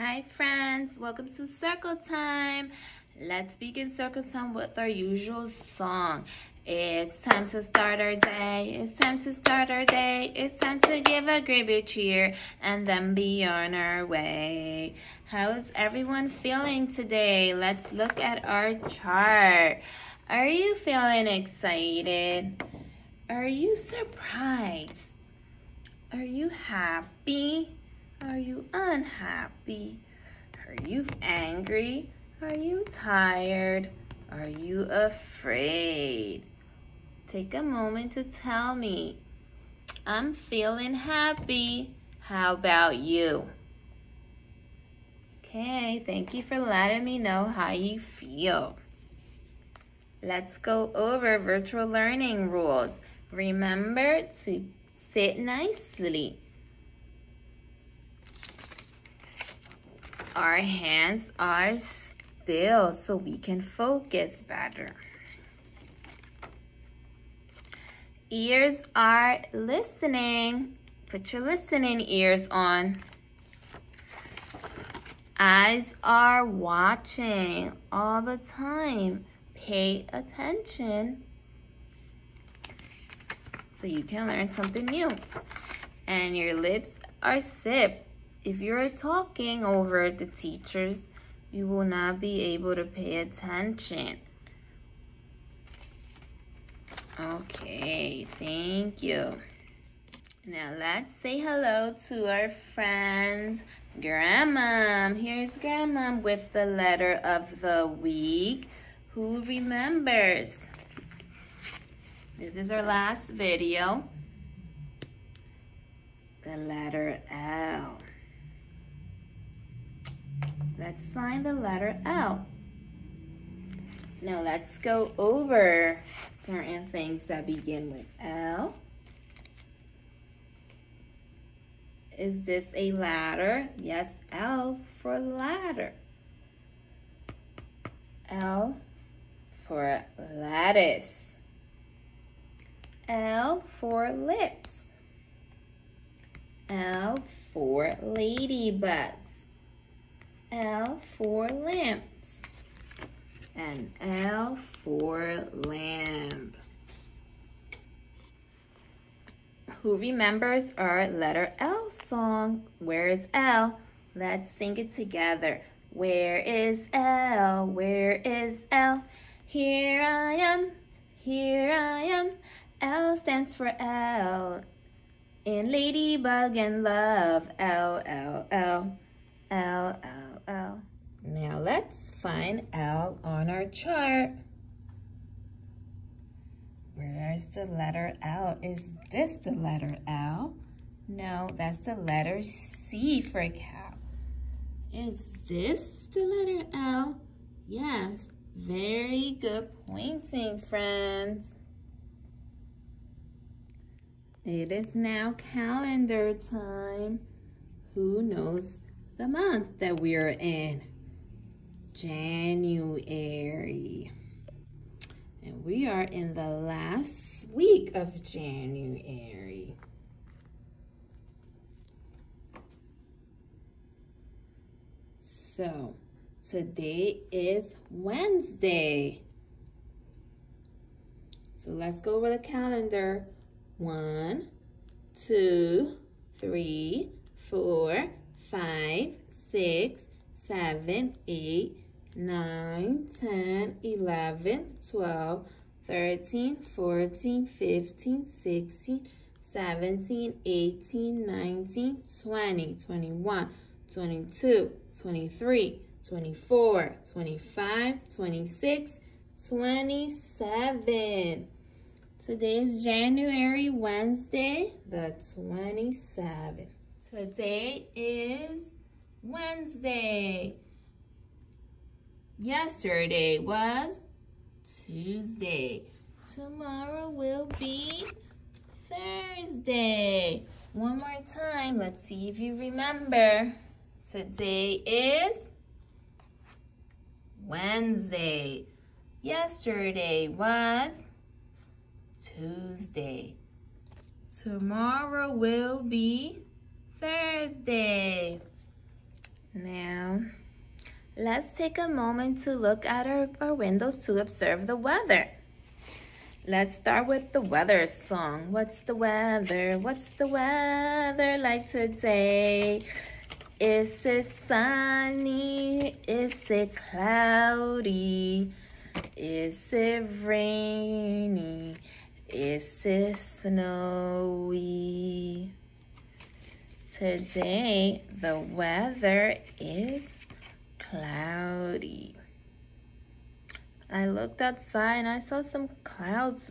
Hi friends, welcome to Circle Time. Let's begin Circle Time with our usual song. It's time to start our day. It's time to start our day. It's time to give a great big cheer and then be on our way. How is everyone feeling today? Let's look at our chart. Are you feeling excited? Are you surprised? Are you happy? Are you unhappy? Are you angry? Are you tired? Are you afraid? Take a moment to tell me. I'm feeling happy. How about you? Okay, thank you for letting me know how you feel. Let's go over virtual learning rules. Remember to sit nicely. Our hands are still so we can focus better. Ears are listening. Put your listening ears on. Eyes are watching all the time. Pay attention so you can learn something new. And your lips are sipped. If you're talking over the teachers, you will not be able to pay attention. Okay, thank you. Now let's say hello to our friends Grandma, here's Grandma with the letter of the week. Who remembers? This is our last video. The letter L. Let's sign the letter L. Now let's go over certain things that begin with L. Is this a ladder? Yes, L for ladder. L for lattice. L for lips. L for ladybugs. L for lamps. And L for lamp. Who remembers our letter L song? Where is L? Let's sing it together. Where is L? Where is L? Here I am, here I am. L stands for L. In ladybug and love. L, L, L. L, L, L. Now let's find L on our chart. Where's the letter L? Is this the letter L? No, that's the letter C for cow. Is this the letter L? Yes, very good pointing, friends. It is now calendar time. Who knows the month that we are in? January. And we are in the last week of January. So, today is Wednesday. So let's go over the calendar. One, two, three, four, five, six, seven, eight, 9, 10, 11, 12, 13, 14, 15, 16, 17, 18, 19, 20, 21, 22, 23, 24, 25, 26, 27. Today is January Wednesday, the 27th. Today is Wednesday. Yesterday was Tuesday. Tomorrow will be Thursday. One more time. Let's see if you remember. Today is Wednesday. Yesterday was Tuesday. Tomorrow will be Thursday. Now, let's take a moment to look at our, our windows to observe the weather. Let's start with the weather song. What's the weather? What's the weather like today? Is it sunny? Is it cloudy? Is it rainy? Is it snowy? Today, the weather is cloudy. I looked outside and I saw some clouds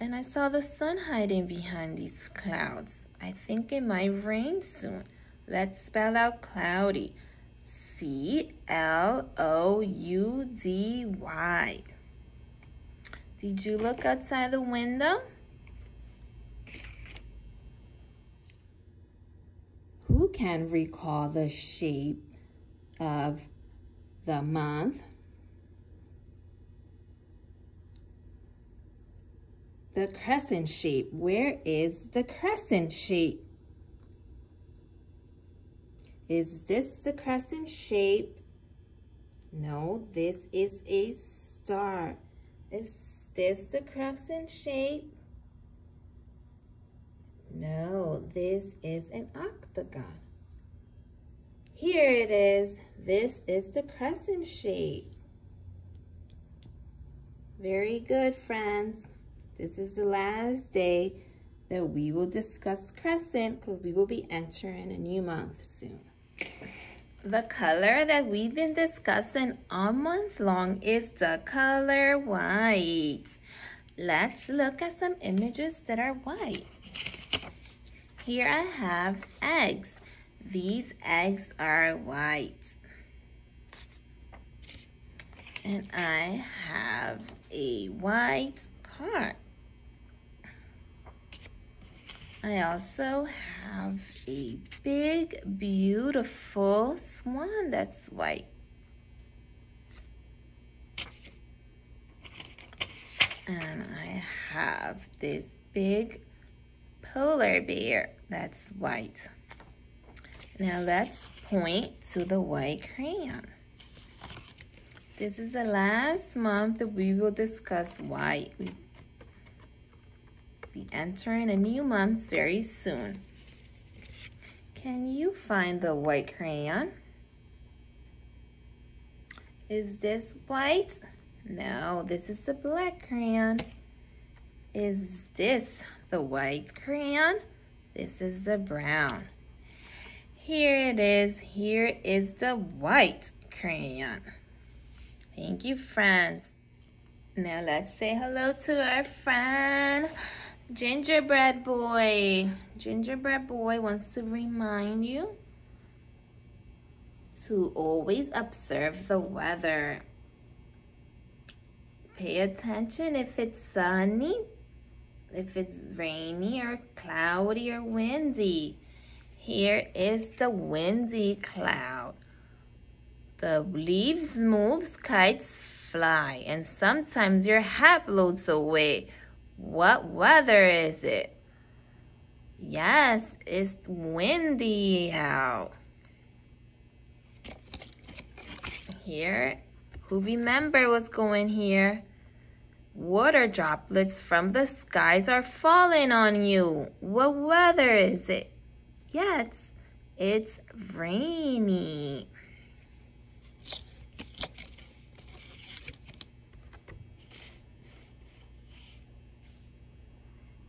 and I saw the sun hiding behind these clouds. I think it might rain soon. Let's spell out cloudy. C L O U D Y. Did you look outside the window? Can recall the shape of the month? The crescent shape. Where is the crescent shape? Is this the crescent shape? No, this is a star. Is this the crescent shape? No, this is an octagon. Here it is. This is the crescent shape. Very good, friends. This is the last day that we will discuss crescent because we will be entering a new month soon. The color that we've been discussing all month long is the color white. Let's look at some images that are white. Here I have eggs. These eggs are white. And I have a white car. I also have a big, beautiful swan that's white. And I have this big polar bear that's white. Now let's point to the white crayon. This is the last month that we will discuss white. We be entering a new month very soon. Can you find the white crayon? Is this white? No, this is the black crayon. Is this the white crayon? This is the brown. Here it is. Here is the white crayon. Thank you, friends. Now let's say hello to our friend Gingerbread Boy. Gingerbread Boy wants to remind you to always observe the weather. Pay attention if it's sunny, if it's rainy or cloudy or windy. Here is the windy cloud. The leaves moves, kites fly, and sometimes your hat blows away. What weather is it? Yes, it's windy out. Here, who remember what's going here? Water droplets from the skies are falling on you. What weather is it? Yes, it's rainy.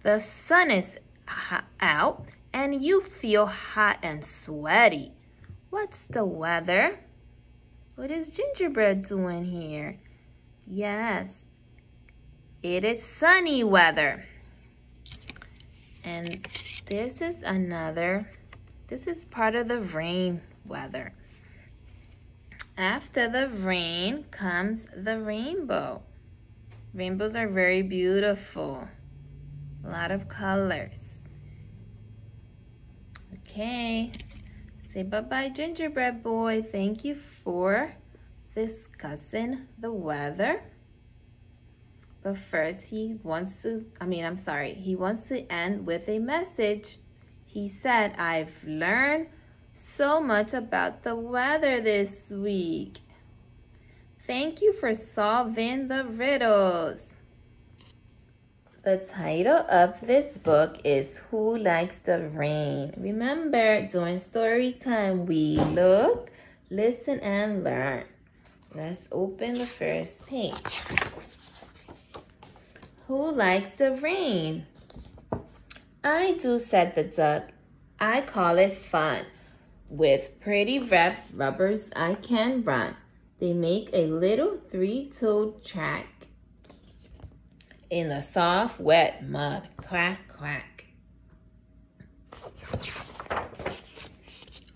The sun is out and you feel hot and sweaty. What's the weather? What is Gingerbread doing here? Yes, it is sunny weather. And this is another, this is part of the rain weather. After the rain comes the rainbow. Rainbows are very beautiful. A lot of colors. Okay. Say bye-bye, gingerbread boy. Thank you for discussing the weather. But first, he wants to, I mean, I'm sorry, he wants to end with a message. He said, I've learned so much about the weather this week. Thank you for solving the riddles. The title of this book is Who Likes the Rain? Remember, during story time, we look, listen, and learn. Let's open the first page. Who likes the rain? I do, said the duck. I call it fun. With pretty red rubbers, I can run. They make a little three-toed track in the soft, wet mud. Quack, quack.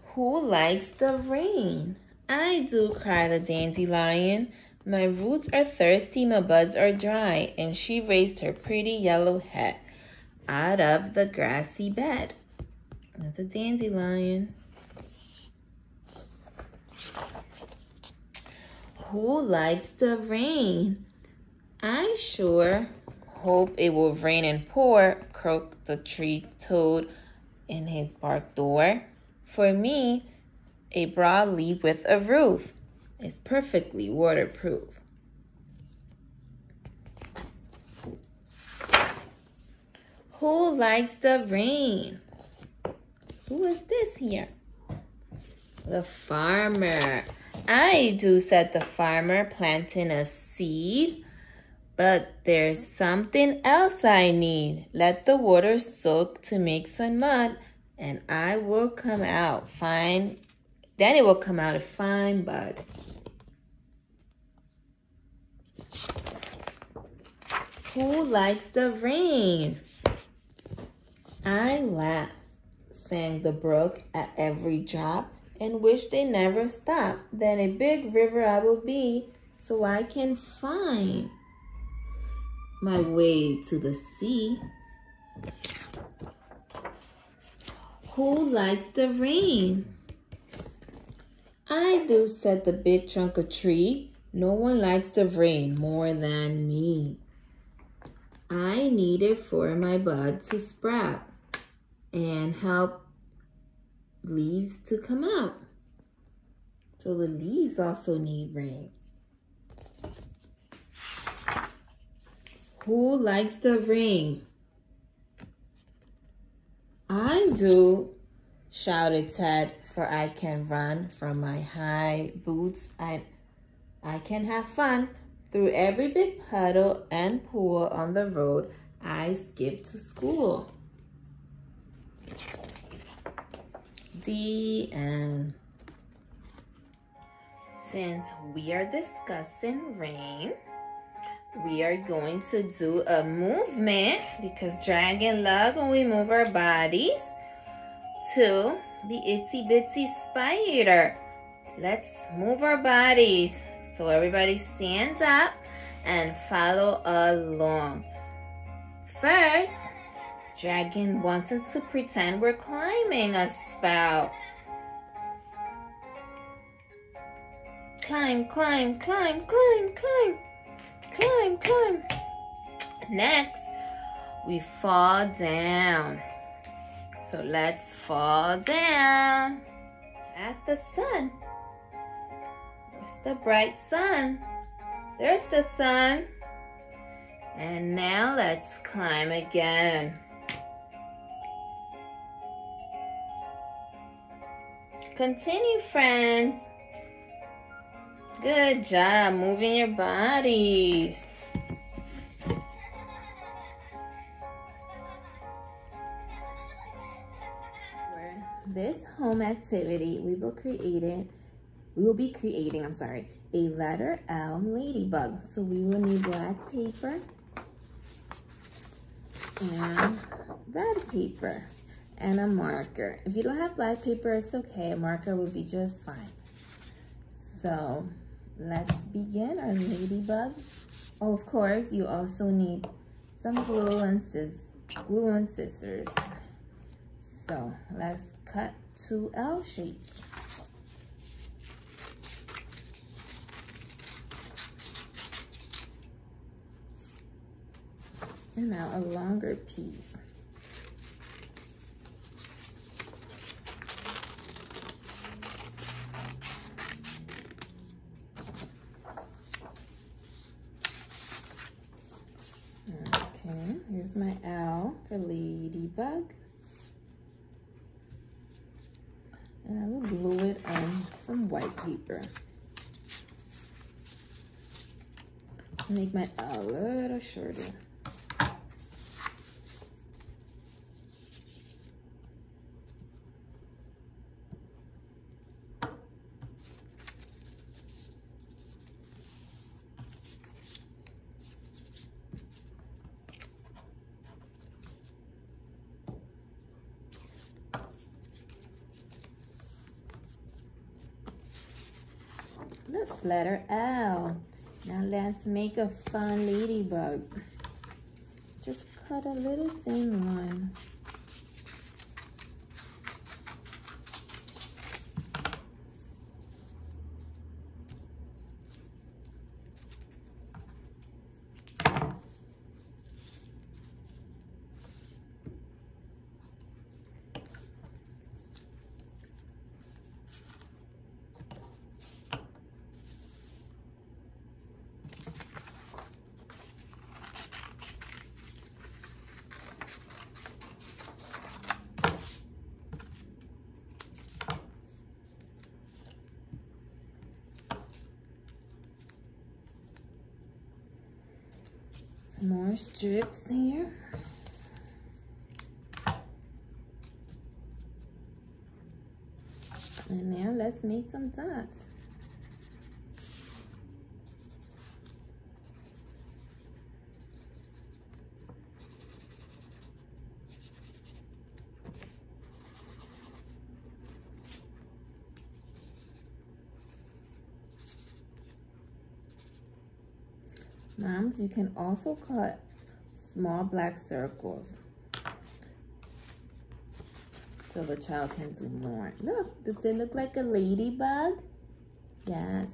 Who likes the rain? I do, cried the dandelion. My roots are thirsty, my buds are dry. And she raised her pretty yellow head out of the grassy bed. That's a dandelion. Who likes the rain? I sure hope it will rain and pour, croaked the tree toad in his bark door. For me, a broad leaf with a roof is perfectly waterproof. Who likes the rain? Who is this here? The farmer. I do, said the farmer, planting a seed. But there's something else I need. Let the water soak to make some mud, and I will come out fine. Then it will come out fine bud. Who likes the rain? I laugh, sang the brook at every drop, and wish they never stopped. Then a big river I will be, so I can find my way to the sea. Who likes the rain? I do, said the big trunk of tree. No one likes the rain more than me. I need it for my bud to sprout and help leaves to come out. So the leaves also need rain. Who likes the rain? I do, shouted Ted, for I can run from my high boots. I, I can have fun. Through every big puddle and pool on the road, I skip to school. The end. Since we are discussing rain, we are going to do a movement because dragon loves when we move our bodies to the itsy bitsy spider. Let's move our bodies. So everybody stand up and follow along. First, dragon wants us to pretend we're climbing a spout. Climb, climb, climb, climb, climb climb, climb. Next, we fall down. So let's fall down at the sun. Where's the bright sun? There's the sun. And now let's climb again. Continue, friends. Good job moving your bodies. Home activity, we will create it, we will be creating, I'm sorry, a letter L ladybug. So we will need black paper and red paper and a marker. If you don't have black paper, it's okay. A marker will be just fine. So let's begin our ladybug. Oh, of course, you also need some glue and, scissors, glue and scissors. So let's cut two L shapes. And now a longer piece. Okay, here's my L for ladybug. And I will glue it on some white paper. Make my a little shorter. Look, letter L. Now let's make a fun ladybug. Just cut a little thin line. More strips here. And now let's make some dots. Moms, you can also cut small black circles so the child can do more. Look, does it look like a ladybug? Yes.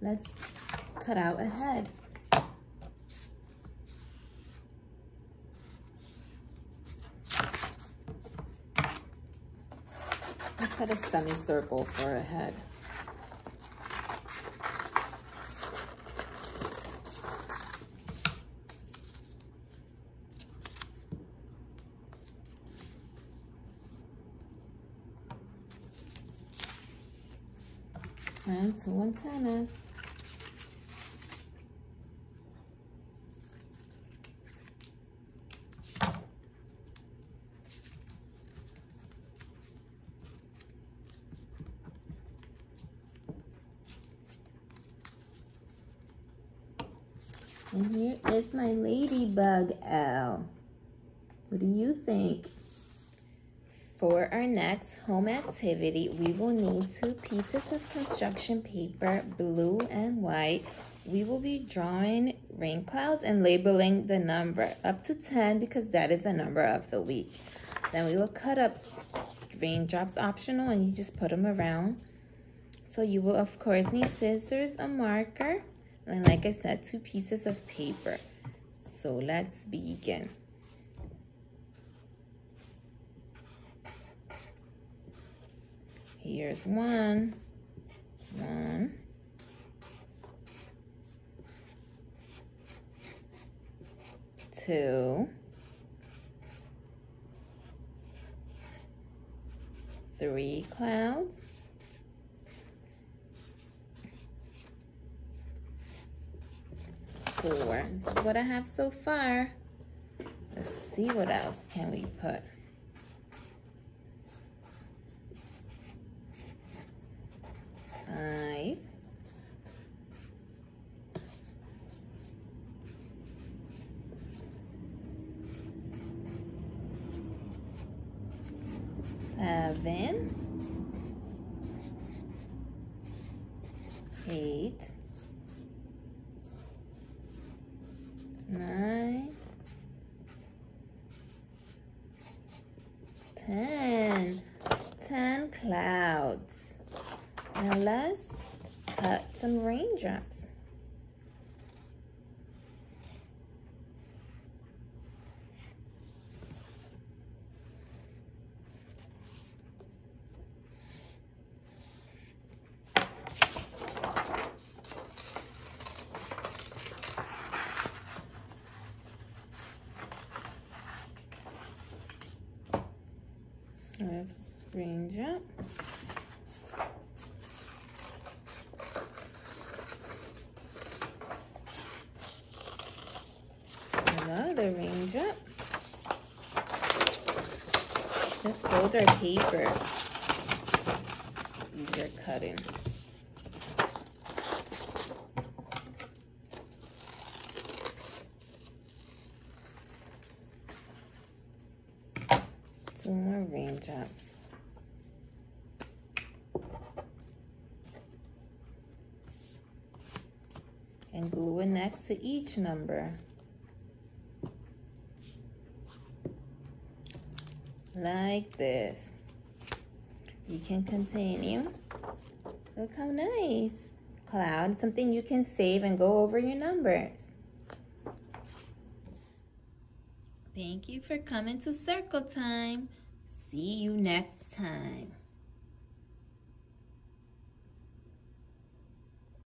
Let's cut out a head. Cut a semicircle for a head. And two antennas. And here is my ladybug L. What do you think? For our next home activity, we will need two pieces of construction paper, blue and white. We will be drawing rain clouds and labeling the number up to 10 because that is the number of the week. Then we will cut up raindrops optional and you just put them around. So you will of course need scissors, a marker, and like I said, two pieces of paper. So let's begin. Here's one, one, two, three clouds, four. This is what I have so far. Let's see what else can we put. Five, seven, eight, some raindrops. with raindrop. Fold our paper. These are cutting. Two more raindrops. And glue it next to each number. Like this. You can continue. Look how nice. Cloud, something you can save and go over your numbers. Thank you for coming to Circle Time. See you next time.